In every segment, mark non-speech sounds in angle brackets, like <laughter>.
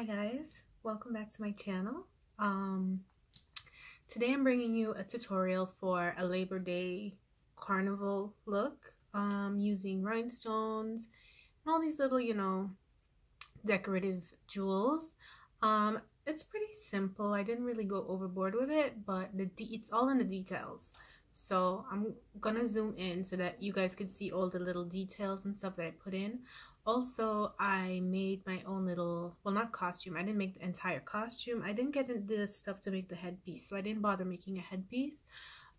Hi guys, welcome back to my channel. Um, today I'm bringing you a tutorial for a Labor Day carnival look um, using rhinestones and all these little, you know, decorative jewels. Um, it's pretty simple. I didn't really go overboard with it, but the it's all in the details. So I'm gonna zoom in so that you guys can see all the little details and stuff that I put in. Also, I made my own little, well not costume, I didn't make the entire costume. I didn't get the stuff to make the headpiece, so I didn't bother making a headpiece.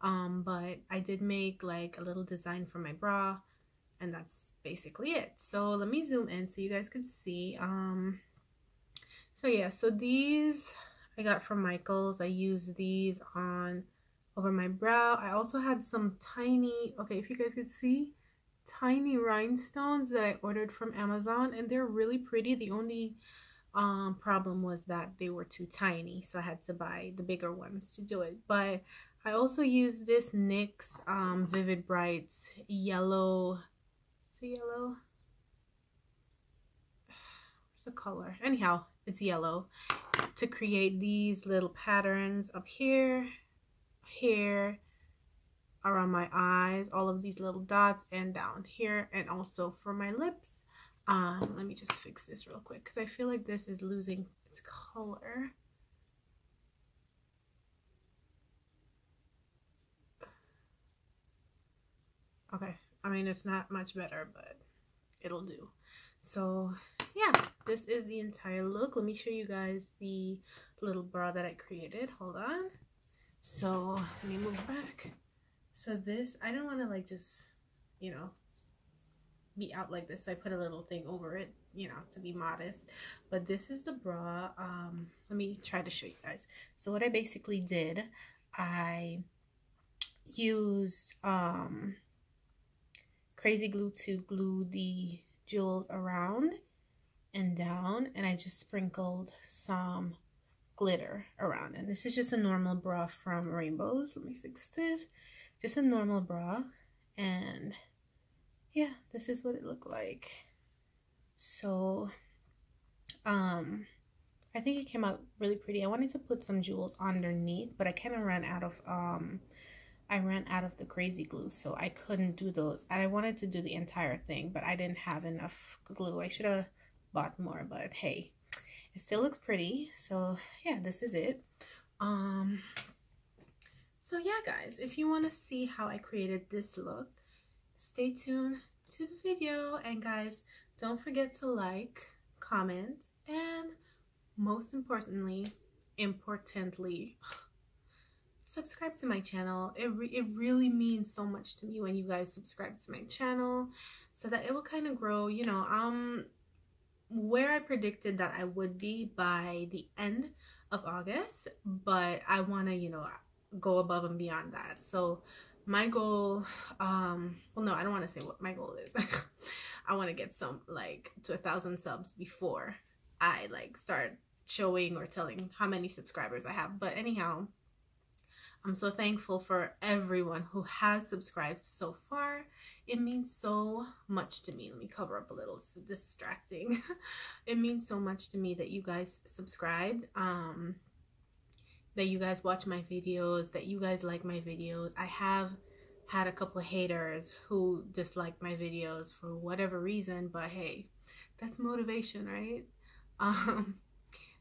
Um, but I did make like a little design for my bra and that's basically it. So let me zoom in so you guys can see. Um, so yeah, so these I got from Michaels. I used these on over my brow. I also had some tiny, okay, if you guys could see, tiny rhinestones that I ordered from Amazon and they're really pretty. The only um, problem was that they were too tiny, so I had to buy the bigger ones to do it. But I also used this NYX um, Vivid Brights yellow, is it yellow? Where's the color? Anyhow, it's yellow to create these little patterns up here, here, around my eyes, all of these little dots and down here and also for my lips. Um, let me just fix this real quick because I feel like this is losing its color. Okay, I mean it's not much better, but it'll do. So yeah, this is the entire look. Let me show you guys the little bra that I created. Hold on. So let me move back. So this, I don't want to like just, you know, be out like this. I put a little thing over it, you know, to be modest. But this is the bra. Um, let me try to show you guys. So what I basically did, I used um, crazy glue to glue the jewels around and down. And I just sprinkled some glitter around. And this is just a normal bra from Rainbows. Let me fix this just a normal bra and yeah this is what it looked like. So um I think it came out really pretty. I wanted to put some jewels underneath but I kind of ran out of um I ran out of the crazy glue so I couldn't do those. And I wanted to do the entire thing but I didn't have enough glue. I should have bought more but hey it still looks pretty. So yeah this is it. Um so yeah, guys, if you want to see how I created this look, stay tuned to the video. And guys, don't forget to like, comment, and most importantly, importantly, <laughs> subscribe to my channel. It, re it really means so much to me when you guys subscribe to my channel so that it will kind of grow, you know, um, where I predicted that I would be by the end of August, but I want to, you know, go above and beyond that. So my goal, um, well, no, I don't want to say what my goal is. <laughs> I want to get some like to a thousand subs before I like start showing or telling how many subscribers I have. But anyhow, I'm so thankful for everyone who has subscribed so far. It means so much to me. Let me cover up a little. It's distracting. <laughs> it means so much to me that you guys subscribed. Um, that you guys watch my videos, that you guys like my videos. I have had a couple haters who dislike my videos for whatever reason, but hey, that's motivation, right? <laughs> Um,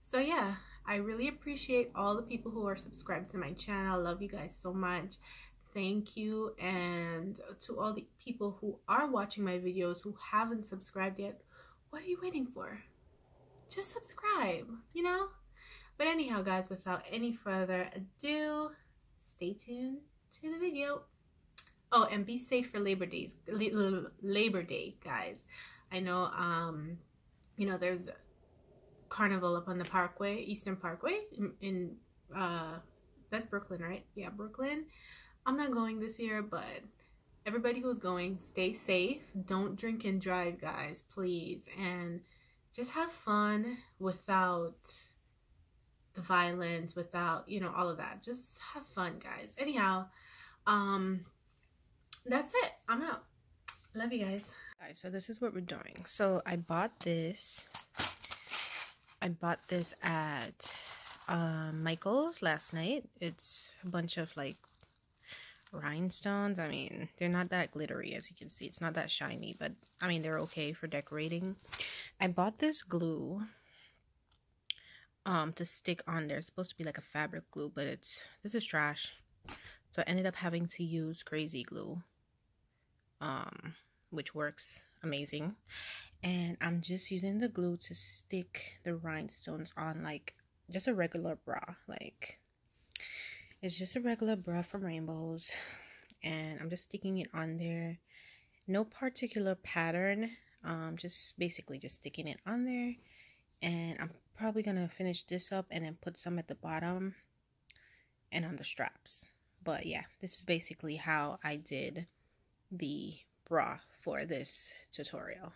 so yeah, I really appreciate all the people who are subscribed to my channel. I love you guys so much. Thank you. And to all the people who are watching my videos who haven't subscribed yet, what are you waiting for? Just subscribe, you know? But anyhow, guys, without any further ado, stay tuned to the video. Oh, and be safe for Labor Days, Labor Day, guys. I know, um, you know, there's carnival up on the Parkway, Eastern Parkway, in, in uh, that's Brooklyn, right? Yeah, Brooklyn. I'm not going this year, but everybody who's going, stay safe. Don't drink and drive, guys, please, and just have fun without violence, without, you know, all of that. Just have fun, guys. Anyhow, um, that's it. I'm out. Love you guys. Guys, so this is what we're doing. So I bought this I bought this at um, Michael's last night. It's a bunch of like rhinestones. I mean, they're not that glittery as you can see. It's not that shiny, but I mean, they're okay for decorating. I bought this glue um to stick on there. It's supposed to be like a fabric glue, but it's this is trash. So I ended up having to use crazy glue. Um which works amazing. And I'm just using the glue to stick the rhinestones on like just a regular bra. Like it's just a regular bra from Rainbows. And I'm just sticking it on there. No particular pattern. Um, just basically just sticking it on there. And I'm probably going to finish this up and then put some at the bottom and on the straps. But yeah, this is basically how I did the bra for this tutorial.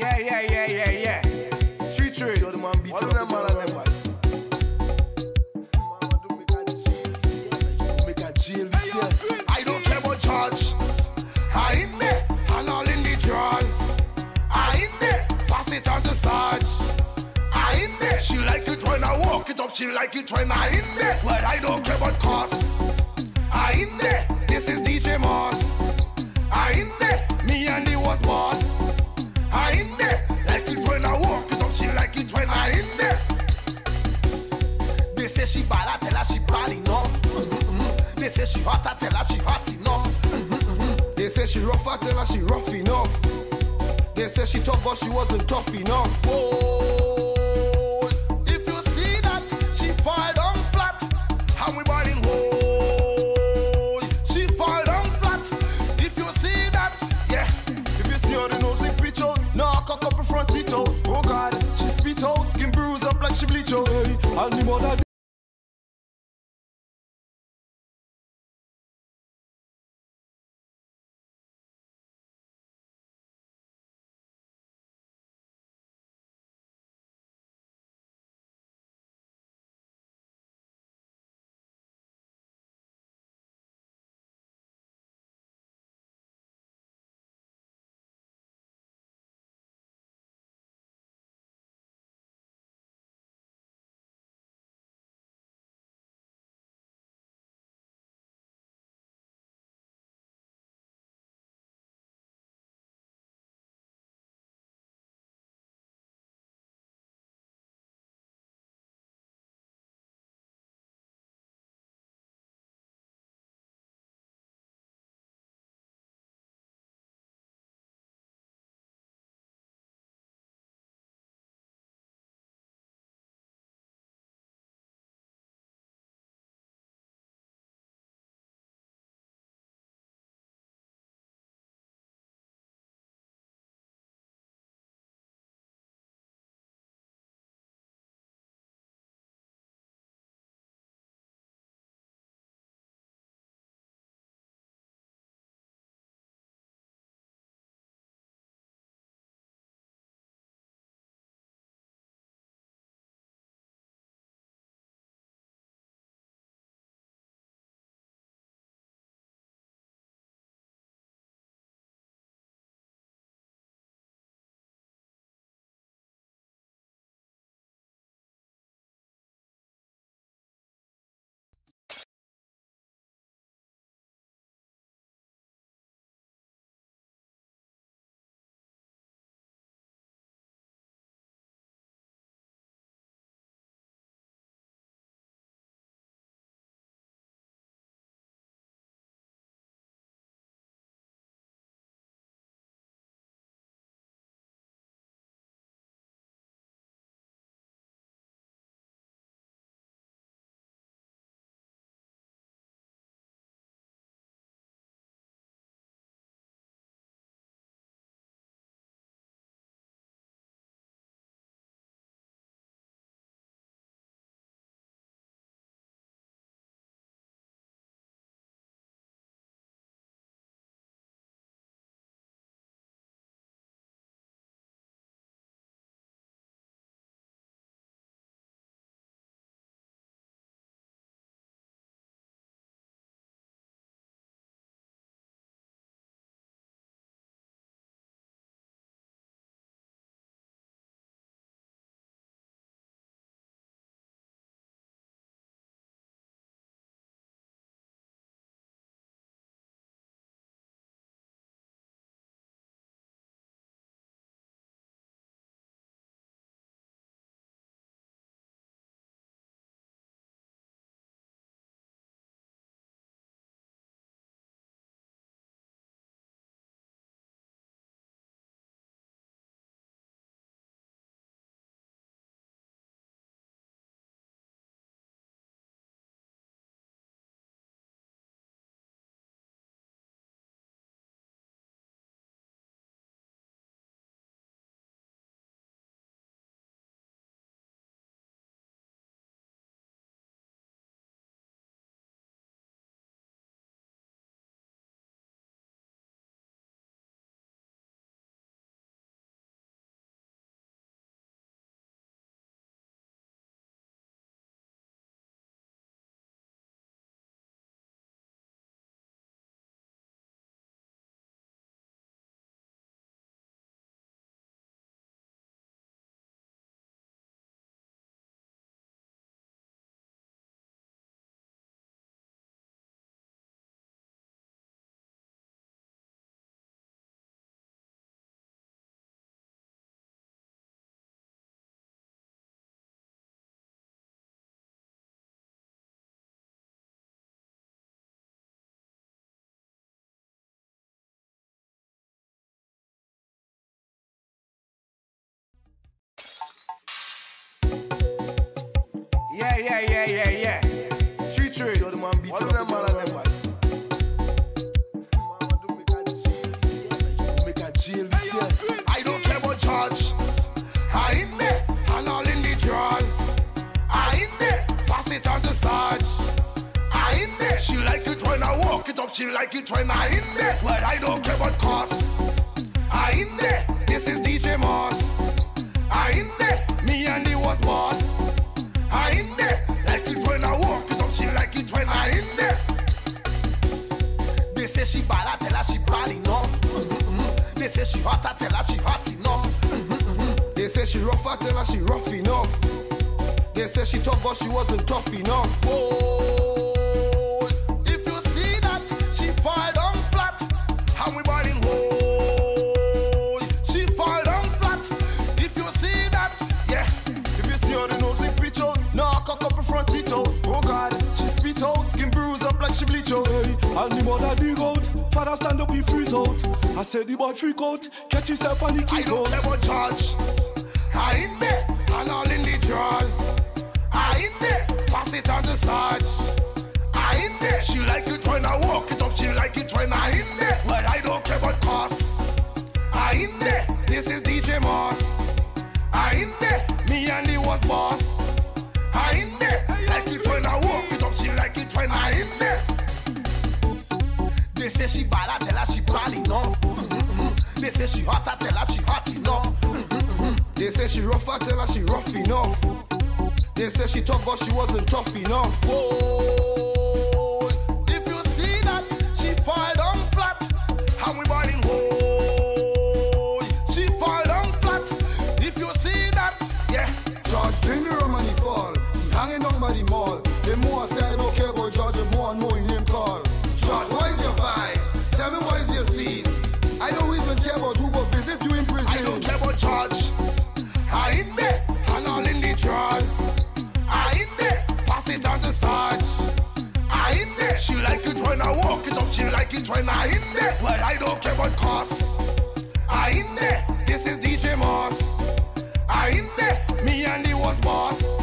Yeah, yeah, yeah, yeah, yeah. Tree tree. All of them, all of them, man. I don't care about George. I in there, and all in the drawers. I in there, pass it on to Sarge. I in there, she like it when I walk it up. She like it when I in there. Well, I don't care about cost. I in there, this is DJ Moss. I in there, me and he was boss. Like it when I walk it up. She like it when I in there. They say she bad, I tell her she bad enough. Mhm. They say she hot, I tell her she hot enough. Mhm. They say she rough, I tell her she rough enough. They say she tough, but she wasn't tough enough. Oh, alsjeblieft zo, hey. Al die Yeah, yeah, yeah, yeah, yeah. She trade. Sure, the man beat All of them man I remember. I don't care about judge. I in there, and all in the drawers. I in there, pass it on to Sarge. I in there, she like it when I walk it up. She like it when I in there. Well, I don't care about cost. I in there, this is DJ Moss. I in there, me and the was boss. I in there. Like it when I walk it up. She like it when I in there. They say she bad, I tell her she bad enough. Mm-hmm. They say she hot, I tell her she hot enough. Mm-hmm. They say she rough, I tell her she rough enough. They say she tough, but she wasn't tough enough. Oh, up like she bleach out. Hey, and the mother dig out. Father stand up, he freeze out. I said the boy freak out. Catch himself and he I kick don't out. ever judge. I in there, and all in the drawers. I in there, pass it on the Sarge. I in there, she like it when I walk it up. She like it when I in there. Well, I don't care what cost. I in there, this is DJ Moss. I in there, me and he was boss. I in there, like it when I walk it up. She like it when I in there. Say she bad, I tell her she bad enough. Mm-hmm. They say she hot, I tell her she hot enough. Mm-hmm. They say she rough, I tell her she rough enough. They say she tough, but she wasn't tough enough. Oh, if you see that, she fall down flat, and we burning hole. She fall down flat. If you see that, yeah. George drink the rum and he fall. He hanging down by the mall. The more I say like it when I walk it up. She like it when I in there. Well, I don't care what cost. I in there. This is DJ Moss. I in there. Me and the was boss.